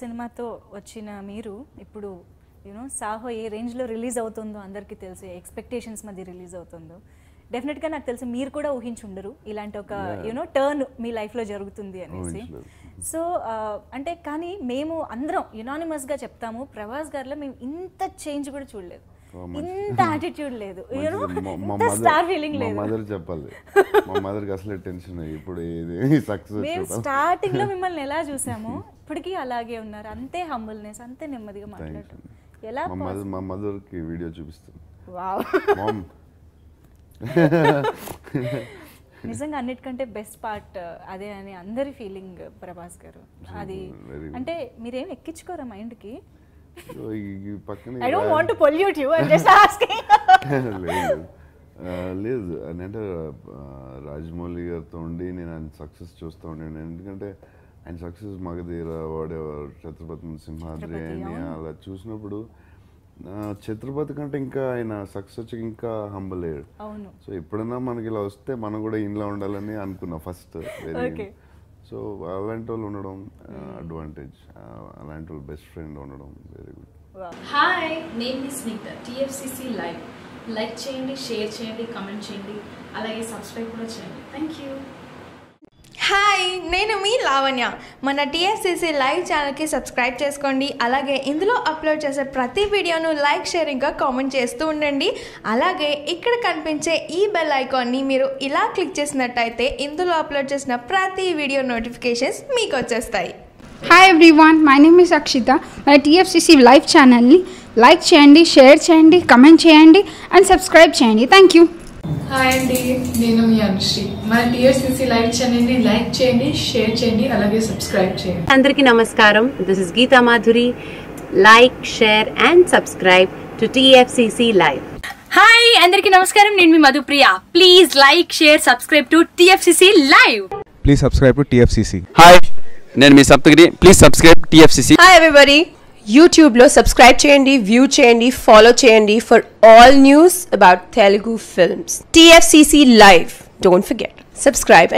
సినిమాతో వచ్చిన మీరు ఇప్పుడు యూనో సాహో ఏ రేంజ్లో రిలీజ్ అవుతుందో అందరికీ తెలుసు ఎక్స్పెక్టేషన్స్ మధ్య రిలీజ్ అవుతుందో డెఫినెట్గా నాకు తెలిసి మీరు కూడా ఊహించుండరు ఇలాంటి ఒక యూనో టర్న్ మీ లైఫ్లో జరుగుతుంది అనేసి. సో అంటే కానీ మేము అందరం యునానిమస్గా చెప్తాము ప్రభాస్ గారిలో మేము ఇంత చేంజ్ కూడా చూడలేదు. ఇంత యాటిట్యూడ్ లేదు. స్టార్ ఫీలింగ్ లేదు. మదర్ చెప్పాలి. మా మదర్కి అసలే టెన్షన్ ఇప్పుడు ఇది సక్సెస్ మేము స్టార్టింగ్లో మిమ్మల్ని ఎలా చూసామో ఇప్పటికీ అలాగే ఉన్నారు. అంతే హంబుల్నెస్ అంతే నెమ్మదిగా మాట్లాడటం ఎలా మా మదర్ మా మదర్కి వీడియో చూపిస్తాను వావ్. మామ్ నిజంగా అన్నిటికంటే బెస్ట్ పార్ట్ అదే అని అందరి ఫీలింగ్ ప్రభాస్ గారు. అది. అంటే మీరేం ఎక్కించుకోరా మైండ్కి? ఈ పక్కన I don't want pollute you I just asking లేదు. లేదు. అంటే రాజమౌళి గారితో ఉండి నేను ఆయన సక్సెస్ చూస్తూ ఉండేది ఎందుకంటే ఆయన సక్సెస్ మగధీర వాడేవారు ఛత్రపతి సింహాద్రి అని. అలా చూసినప్పుడు ఛత్రపతి కంటే ఇంకా ఆయన సక్సెస్ ఇంకా హంబల్ అయ్యాడు. అవును. సో ఎప్పుడైనా మనకి ఇలా వస్తే మనం కూడా ఇంట్లో ఉండాలని అనుకున్నా ఫస్ట్. సో అలాంటి వాళ్ళు ఉండడం అడ్వాంటేజ్ అలాంటి వాళ్ళు బెస్ట్ ఫ్రెండ్ ఉండడం వెరీ గుడ్ హాయ్ నేను మీ స్నిగ్ధ టీఎఫ్సిసి లైవ్ లైక్ చేయండి షేర్ చేయండి కమెంట్ చేయండి అలాగే సబ్స్క్రైబ్ కూడా చేయండి. థ్యాంక్ యూ నేను మీ లావణ్య. మన టీఎస్సీసీ లైవ్ ఛానల్కి సబ్స్క్రైబ్ చేసుకోండి. అలాగే ఇందులో అప్లోడ్ చేసే ప్రతి వీడియోను లైక్ షేరింగ్గా కామెంట్ చేస్తూ ఉండండి. అలాగే ఇక్కడ కనిపించే ఈ బెల్ ఐకాన్ని మీరు ఇలా క్లిక్ చేసినట్టయితే ఇందులో అప్లోడ్ చేసిన ప్రతి వీడియో నోటిఫికేషన్స్ మీకు వచ్చేస్తాయి. Hi everyone my name is Akshitha మన టీఎఫ్సిసి లైవ్ ఛానల్ని లైక్ చేయండి షేర్ చేయండి కమెంట్ చేయండి అండ్ సబ్స్క్రైబ్ చేయండి. థ్యాంక్ యూ హాయ్ అండి నేను మీ అనుశ్రీ మన టీఎఫ్సిసి లైవ్ ఛానల్ని లైక్ చేయండి షేర్ చేయండి అలాగే సబ్స్క్రైబ్ చేయండి. అందరికీ నమస్కారం. This is Geetha Madhuri like share and subscribe to TFCC live hi అందరికీ నమస్కారం. నేను మీ Madhupriya. Please like share subscribe to TFCC live Please subscribe to TFCC. హాయ్ నేను మీ Saptagiri. Please subscribe TFCC hi everybody యూట్యూబ్లో subscribe చేయండి view చేయండి follow చేయండి for all news about Telugu films TFCC live don't forget subscribe